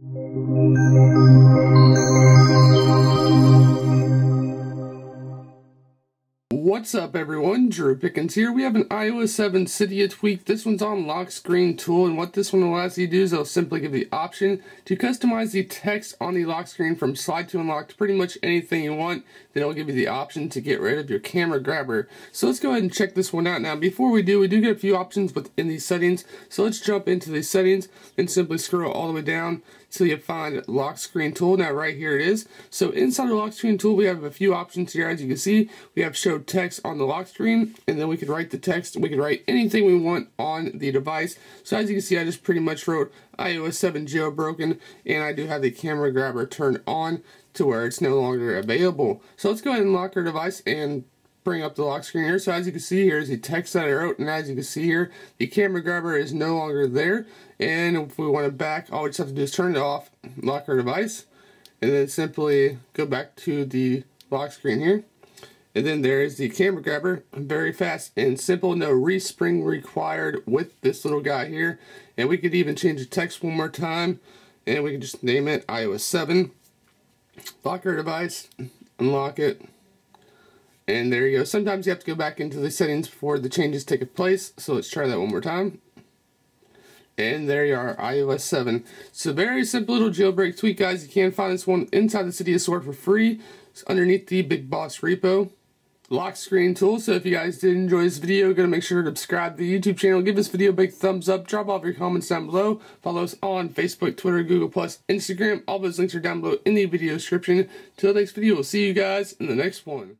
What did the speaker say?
Thank you. What's up everyone, Drew Pickens here. We have an iOS 7 Cydia tweak. This one's on lock screen tool and what this one allows you to do is it'll simply give you the option to customize the text on the lock screen from slide to unlock to pretty much anything you want. Then it'll give you the option to get rid of your camera grabber. So let's go ahead and check this one out. Now before we do, we do get a few options within these settings. So let's jump into the settings and simply scroll all the way down till you find lock screen tool. Now right here it is. So inside the lock screen tool we have a few options here as you can see. We have show text on the lock screen and then we could write the text. We could write anything we want on the device. So as you can see I just pretty much wrote iOS 7 jailbroken and I do have the camera grabber turned on to where it's no longer available. So let's go ahead and lock our device and bring up the lock screen here. So as you can see here is the text that I wrote, and as you can see here, the camera grabber is no longer there. And if we want to back, all we just have to do is turn it off, lock our device, and then simply go back to the lock screen here. And then there is the camera grabber, very fast and simple, no respring required with this little guy here. And we could even change the text one more time, and we can just name it iOS 7. Lock our device, unlock it, and there you go. Sometimes you have to go back into the settings before the changes take place. So let's try that one more time. And there you are, iOS 7. So very simple little jailbreak tweak, guys. You can find this one inside the Cydia Store for free. It's underneath the Big Boss repo. Lock screen tool. So if you guys did enjoy this video, gonna make sure to subscribe to the YouTube channel. Give this video a big thumbs up. Drop off your comments down below. Follow us on Facebook, Twitter, Google+, Instagram. All those links are down below in the video description. Till next video, we'll see you guys in the next one.